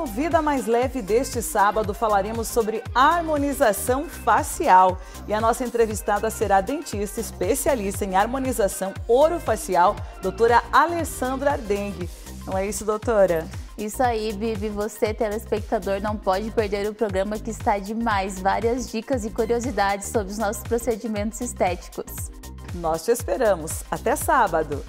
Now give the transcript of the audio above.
no Vida Mais Leve deste sábado falaremos sobre harmonização facial. E a nossa entrevistada será dentista especialista em harmonização orofacial, doutora Alessandra Ardengue. Não é isso, doutora? Isso aí, Bibi. Você, telespectador, não pode perder o programa que está demais. Várias dicas e curiosidades sobre os nossos procedimentos estéticos. Nós te esperamos. Até sábado!